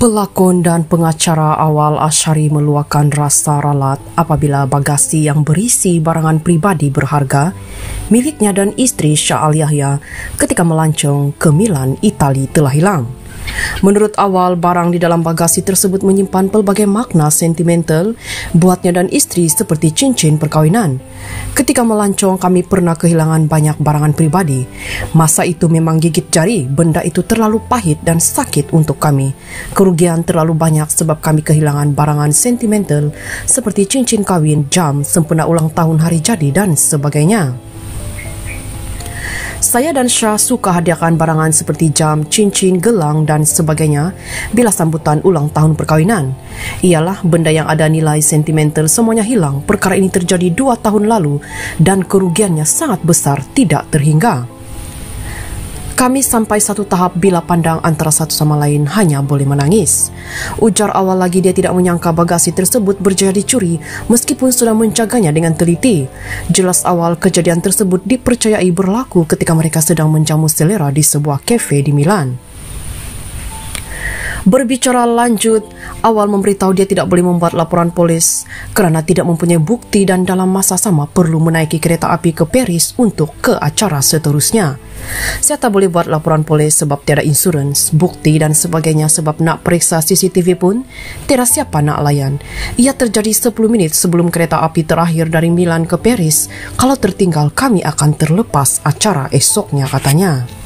Pelakon dan pengacara awal Ashari meluahkan rasa ralat apabila bagasi yang berisi barangan pribadi berharga miliknya dan isteri Shah Al Yahya ketika melancong ke Milan, Itali telah hilang. Menurut awal, barang di dalam bagasi tersebut menyimpan pelbagai makna sentimental buatnya dan isteri seperti cincin perkahwinan. Ketika melancong, kami pernah kehilangan banyak barangan pribadi. Masa itu memang gigit jari, benda itu terlalu pahit dan sakit untuk kami. Kerugian terlalu banyak sebab kami kehilangan barangan sentimental seperti cincin kawin, jam, sempena ulang tahun hari jadi dan sebagainya. Saya dan Syah suka hadiahkan barangan seperti jam, cincin, gelang dan sebagainya bila sambutan ulang tahun perkahwinan. Ialah benda yang ada nilai sentimental semuanya hilang. Perkara ini terjadi dua tahun lalu dan kerugiannya sangat besar tidak terhingga. Kami sampai satu tahap bila pandang antara satu sama lain hanya boleh menangis. Ujar awal lagi dia tidak menyangka bagasi tersebut berjaya dicuri meskipun sudah menjaganya dengan teliti. Jelas awal kejadian tersebut dipercayai berlaku ketika mereka sedang menjamu selera di sebuah kafe di Milan. Berbicara lanjut, awal memberitahu dia tidak boleh membuat laporan polis kerana tidak mempunyai bukti dan dalam masa sama perlu menaiki kereta api ke Paris untuk ke acara seterusnya. Saya tak boleh buat laporan polis sebab tiada insurans, bukti dan sebagainya sebab nak periksa CCTV pun tiada siapa nak layan. Ia terjadi 10 minit sebelum kereta api terakhir dari Milan ke Paris. Kalau tertinggal, kami akan terlepas acara esoknya katanya.